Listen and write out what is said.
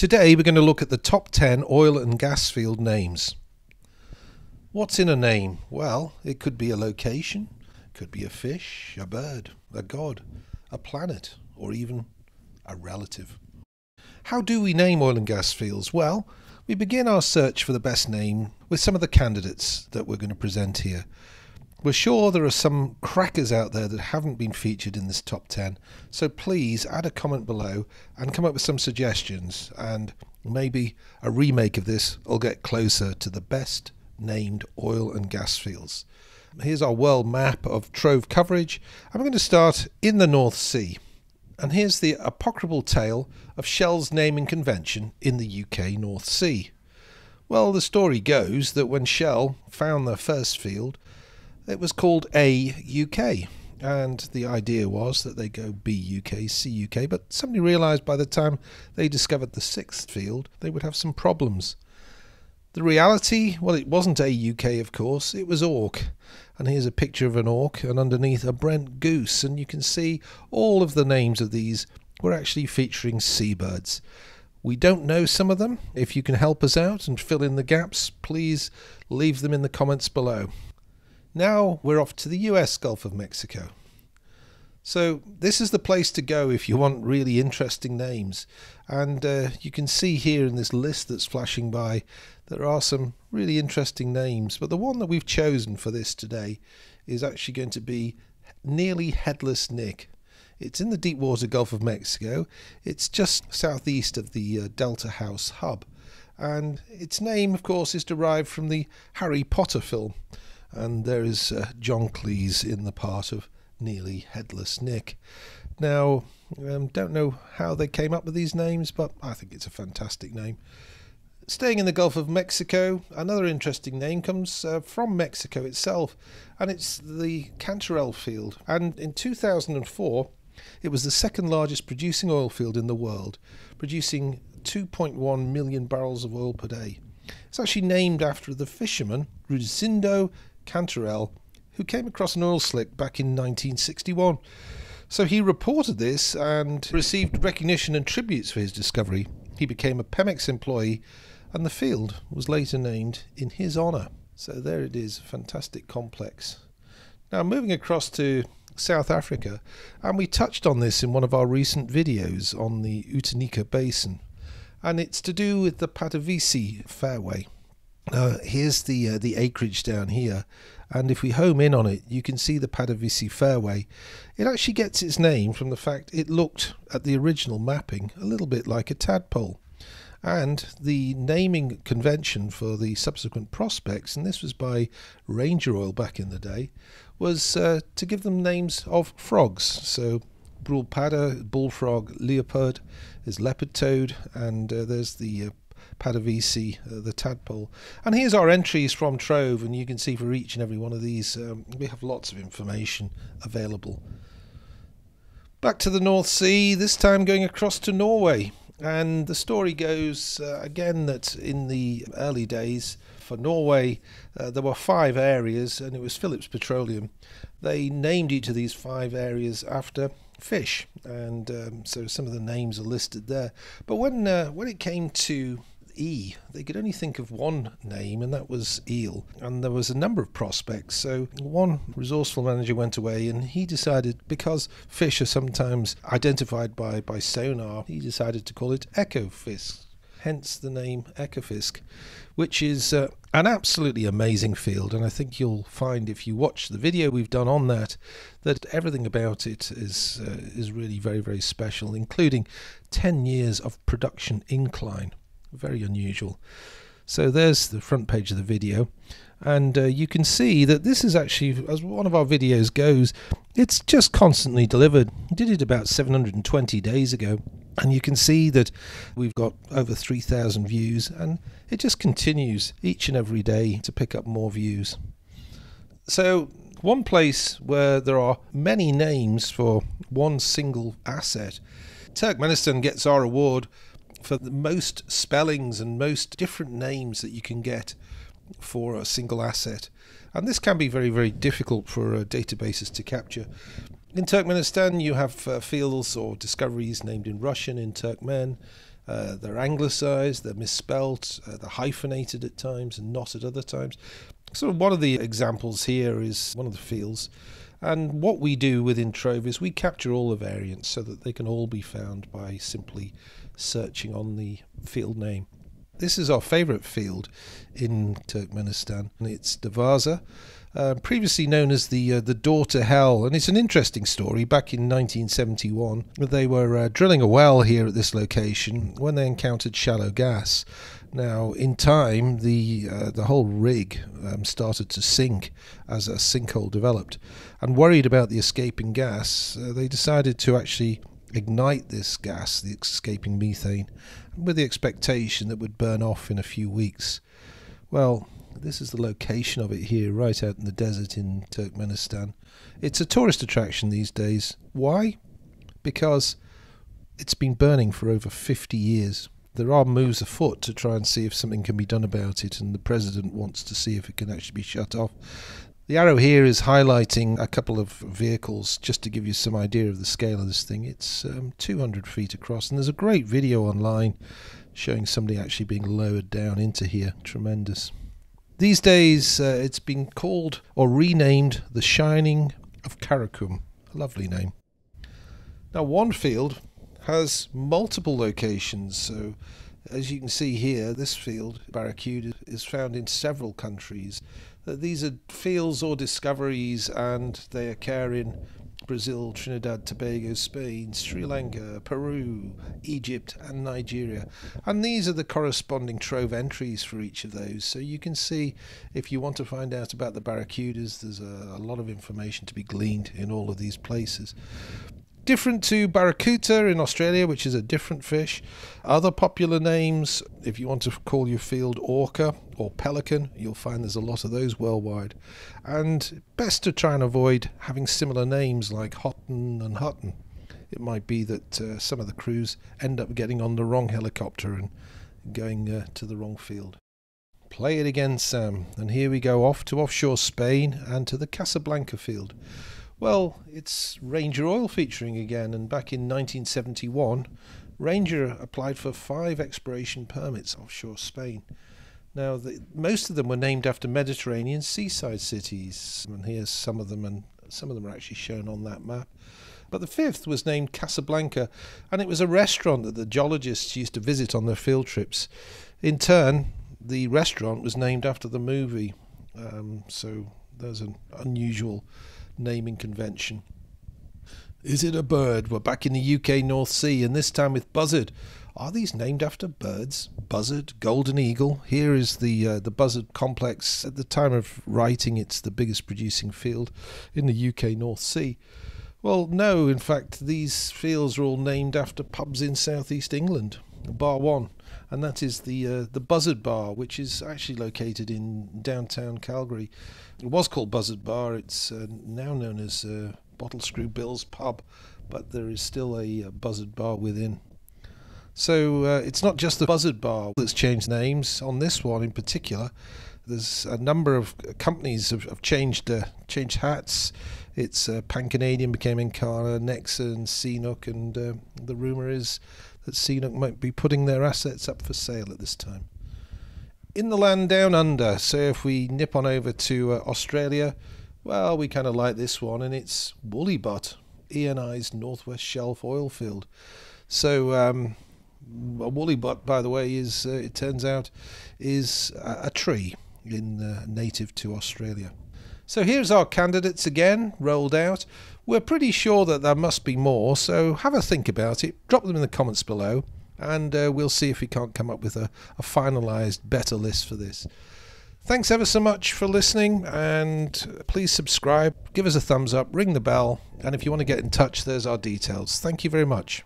Today we're going to look at the top 10 oil and gas field names. What's in a name? Well, it could be a location, could be a fish, a bird, a god, a planet, or even a relative. How do we name oil and gas fields? Well, we begin our search for the best name with some of the candidates that we're going to present here. We're sure there are some crackers out there that haven't been featured in this top 10, so please add a comment below and come up with some suggestions, and maybe a remake of this will get closer to the best named oil and gas fields. Here's our world map of trove coverage. I'm going to start in the North Sea. And here's the apocryphal tale of Shell's naming convention in the UK North Sea. Well, the story goes that when Shell found their first field, it was called AUK. And the idea was that they go BUK, CUK, but somebody realised by the time they discovered the sixth field, they would have some problems. The reality, well, it wasn't AUK, of course, it was Auk. And here's a picture of an Auk, and underneath a Brent goose, and you can see all of the names of these were actually featuring seabirds. We don't know some of them. If you can help us out and fill in the gaps, please leave them in the comments below. Now we're off to the US Gulf of Mexico. So this is the place to go if you want really interesting names. And uh, you can see here in this list that's flashing by, there are some really interesting names. But the one that we've chosen for this today is actually going to be Nearly Headless Nick. It's in the deep water Gulf of Mexico. It's just southeast of the uh, Delta House hub. And its name, of course, is derived from the Harry Potter film and there is uh, John Cleese in the part of Nearly Headless Nick. Now, um, don't know how they came up with these names, but I think it's a fantastic name. Staying in the Gulf of Mexico, another interesting name comes uh, from Mexico itself, and it's the Cantarell field. And in 2004, it was the second largest producing oil field in the world, producing 2.1 million barrels of oil per day. It's actually named after the fisherman Rudesindo Cantarell, who came across an oil slick back in 1961. So he reported this and received recognition and tributes for his discovery. He became a Pemex employee, and the field was later named in his honour. So there it is, fantastic complex. Now moving across to South Africa, and we touched on this in one of our recent videos on the Outeniqua Basin, and it's to do with the Paddavissie Fairway. Now here's the uh, the acreage down here, and if we home in on it, you can see the Paddavissie Fairway. It actually gets its name from the fact it looked at the original mapping a little bit like a tadpole. And the naming convention for the subsequent prospects, and this was by Ranger Oil back in the day, was uh, to give them names of frogs. So Brulpadda, bullfrog, Luiperd, is leopard toad, and uh, there's the uh, Paddavissie, uh, the tadpole. And here's our entries from Trove, and you can see for each and every one of these, um, we have lots of information available. Back to the North Sea, this time going across to Norway. And the story goes uh, again that in the early days for Norway, uh, there were five areas, and it was Phillips Petroleum. They named each of these five areas after fish, and um, so some of the names are listed there. But when uh, when it came to E. They could only think of one name, and that was eel. And there was a number of prospects. So one resourceful manager went away, and he decided because fish are sometimes identified by, by sonar, he decided to call it Ekofisk. Hence the name Ekofisk, which is uh, an absolutely amazing field. And I think you'll find if you watch the video we've done on that, that everything about it is uh, is really very very special, including 10 years of production incline very unusual. So there's the front page of the video and uh, you can see that this is actually, as one of our videos goes, it's just constantly delivered. We did it about 720 days ago and you can see that we've got over 3,000 views and it just continues each and every day to pick up more views. So one place where there are many names for one single asset, Turkmenistan gets our award for the most spellings and most different names that you can get for a single asset. And this can be very, very difficult for uh, databases to capture. In Turkmenistan, you have uh, fields or discoveries named in Russian, in Turkmen, Uh, they're anglicised, they're misspelt, uh, they're hyphenated at times and not at other times. So, one of the examples here is one of the fields. And what we do within Trove is we capture all the variants so that they can all be found by simply searching on the field name. This is our favourite field in Turkmenistan. And it's Darvaza, uh, previously known as the uh, the Door to Hell, and it's an interesting story. Back in 1971, they were uh, drilling a well here at this location when they encountered shallow gas. Now, in time, the uh, the whole rig um, started to sink as a sinkhole developed, and worried about the escaping gas, uh, they decided to actually ignite this gas, the escaping methane, with the expectation that would burn off in a few weeks. Well, this is the location of it here, right out in the desert in Turkmenistan. It's a tourist attraction these days. Why? Because it's been burning for over 50 years. There are moves afoot to try and see if something can be done about it, and the president wants to see if it can actually be shut off. The arrow here is highlighting a couple of vehicles just to give you some idea of the scale of this thing. It's um, 200 feet across, and there's a great video online showing somebody actually being lowered down into here. Tremendous. These days, uh, it's been called or renamed the Shining of Karakum. A lovely name. Now, one field has multiple locations, so as you can see here, this field, Barracuda, is found in several countries. Uh, these are fields or discoveries, and they occur in Brazil, Trinidad, Tobago, Spain, Sri Lanka, Peru, Egypt, and Nigeria. And these are the corresponding trove entries for each of those. So you can see if you want to find out about the barracudas, there's a, a lot of information to be gleaned in all of these places different to barracuda in Australia, which is a different fish. Other popular names, if you want to call your field orca or pelican, you'll find there's a lot of those worldwide. And best to try and avoid having similar names like Houghton and Hutton. It might be that uh, some of the crews end up getting on the wrong helicopter and going uh, to the wrong field. Play it again, Sam. And here we go off to offshore Spain and to the Casablanca field. Well, it's Ranger Oil featuring again, and back in 1971, Ranger applied for five exploration permits offshore Spain. Now, the, most of them were named after Mediterranean seaside cities, and here's some of them, and some of them are actually shown on that map. But the fifth was named Casablanca, and it was a restaurant that the geologists used to visit on their field trips. In turn, the restaurant was named after the movie, um, so there's an unusual naming convention. Is it a bird? We're back in the UK North Sea, and this time with buzzard. Are these named after birds? Buzzard, golden eagle. Here is the uh, the buzzard complex. At the time of writing, it's the biggest producing field in the UK North Sea. Well, no. In fact, these fields are all named after pubs in southeast England. Bar one, and that is the uh, the Buzzard Bar, which is actually located in downtown Calgary. It was called Buzzard Bar. It's uh, now known as uh, Bottle Screw Bill's Pub, but there is still a, a uh, Buzzard Bar within. So uh, it's not just the Buzzard Bar that's changed names. On this one in particular, there's a number of companies have, have changed uh, changed hats. It's uh, Pan Canadian became Encana, Nexen and CNOOC, and uh, the rumor is that CNOOC might be putting their assets up for sale at this time. In the land down under, so if we nip on over to uh, Australia, well, we kind of like this one, and it's Woollybutt, ENI's Northwest Shelf oil field. So, um, a woolly butt, by the way, is uh, it turns out is a, a tree in uh, native to Australia. So here's our candidates again, rolled out. We're pretty sure that there must be more, so have a think about it. Drop them in the comments below, and uh, we'll see if we can't come up with a, a finalised, better list for this. Thanks ever so much for listening, and please subscribe, give us a thumbs up, ring the bell, and if you want to get in touch, there's our details. Thank you very much.